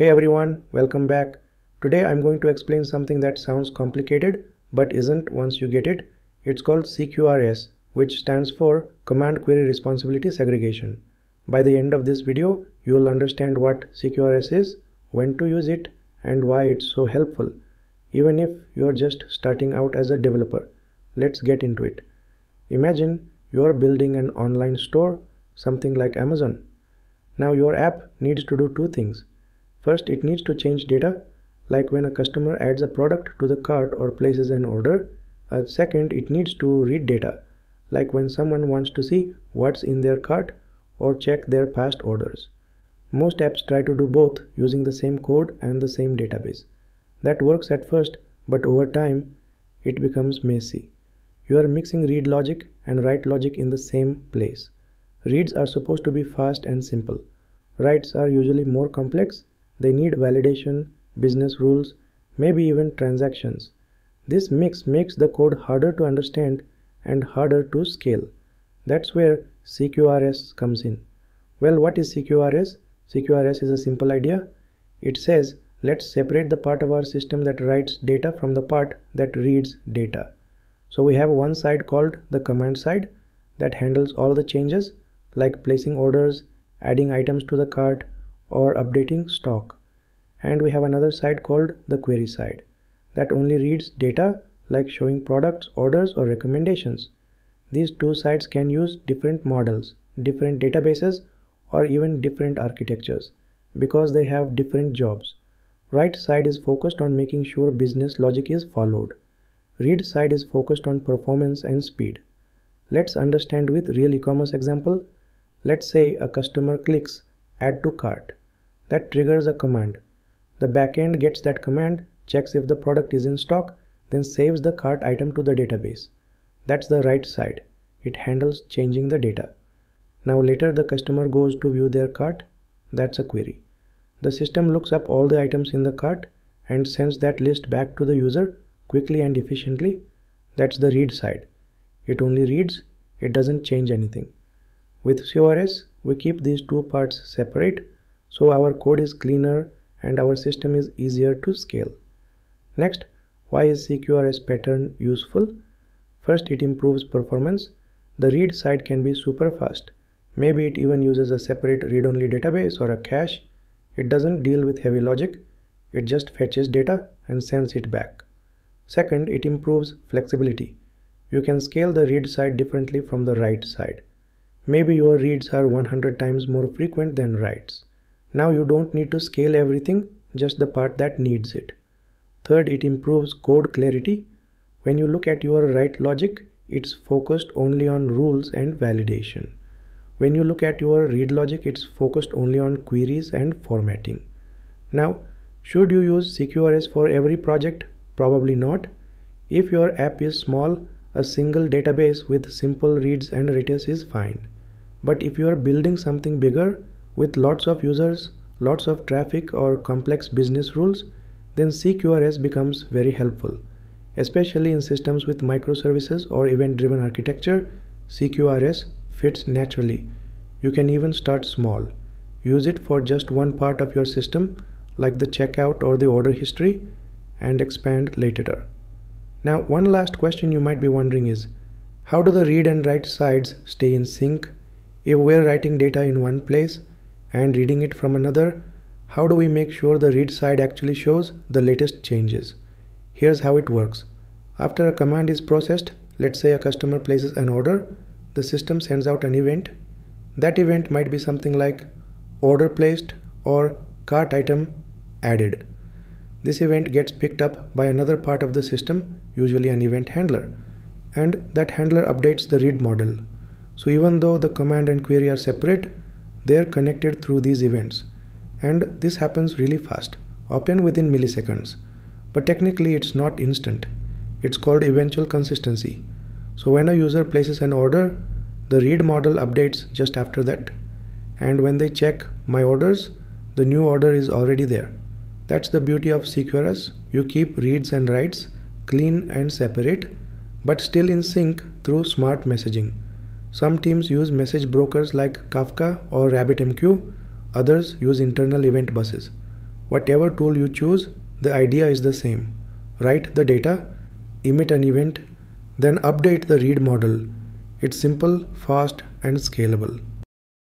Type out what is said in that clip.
Hey everyone, welcome back. Today I'm going to explain something that sounds complicated but isn't once you get it. It's called CQRS, which stands for Command Query Responsibility Segregation. By the end of this video, you will understand what CQRS is, when to use it, and why it's so helpful, even if you're just starting out as a developer. Let's get into it. Imagine you're building an online store, something like Amazon. Now your app needs to do two things. First, it needs to change data, like when a customer adds a product to the cart or places an order. Uh, second, it needs to read data, like when someone wants to see what's in their cart or check their past orders. Most apps try to do both using the same code and the same database. That works at first, but over time, it becomes messy. You are mixing read logic and write logic in the same place. Reads are supposed to be fast and simple. Writes are usually more complex. They need validation, business rules, maybe even transactions. This mix makes the code harder to understand and harder to scale. That's where CQRS comes in. Well, what is CQRS? CQRS is a simple idea. It says, let's separate the part of our system that writes data from the part that reads data. So we have one side called the command side that handles all the changes like placing orders, adding items to the cart, or updating stock. And we have another side called the query side that only reads data like showing products, orders, or recommendations. These two sides can use different models, different databases, or even different architectures because they have different jobs. Write side is focused on making sure business logic is followed. Read side is focused on performance and speed. Let's understand with real e-commerce example. Let's say a customer clicks add to cart. That triggers a command. The backend gets that command, checks if the product is in stock, then saves the cart item to the database. That's the write side. It handles changing the data. Now later the customer goes to view their cart. That's a query. The system looks up all the items in the cart and sends that list back to the user quickly and efficiently, that's the read side. It only reads, it doesn't change anything. With CQRS, we keep these two parts separate so our code is cleaner and our system is easier to scale. Next, why is CQRS pattern useful? First, it improves performance. The read side can be super fast. Maybe it even uses a separate read-only database or a cache. It doesn't deal with heavy logic. It just fetches data and sends it back. Second, it improves flexibility. You can scale the read side differently from the write side. Maybe your reads are 100 times more frequent than writes. Now you don't need to scale everything, just the part that needs it. Third, it improves code clarity. When you look at your write logic, it's focused only on rules and validation. When you look at your read logic, it's focused only on queries and formatting. Now, should you use CQRS for every project? Probably not. If your app is small, a single database with simple reads and writes is fine. But if you are building something bigger with lots of users, lots of traffic or complex business rules, then CQRS becomes very helpful. Especially in systems with microservices or event-driven architecture, CQRS fits naturally. You can even start small. Use it for just one part of your system like the checkout or the order history and expand later. Now one last question you might be wondering is, how do the read and write sides stay in sync? If we're writing data in one place and reading it from another, how do we make sure the read side actually shows the latest changes? Here's how it works. After a command is processed, let's say a customer places an order, the system sends out an event. That event might be something like order placed or cart item added. This event gets picked up by another part of the system, usually an event handler, and that handler updates the read model. So even though the command and query are separate, they are connected through these events. And this happens really fast, often within milliseconds. But technically it's not instant. It's called eventual consistency. So when a user places an order, the read model updates just after that. And when they check my orders, the new order is already there. That's the beauty of CQRS. You keep reads and writes clean and separate, but still in sync through smart messaging. Some teams use message brokers like Kafka or RabbitMQ, others use internal event buses. Whatever tool you choose, the idea is the same. Write the data, emit an event, then update the read model. It's simple, fast and scalable.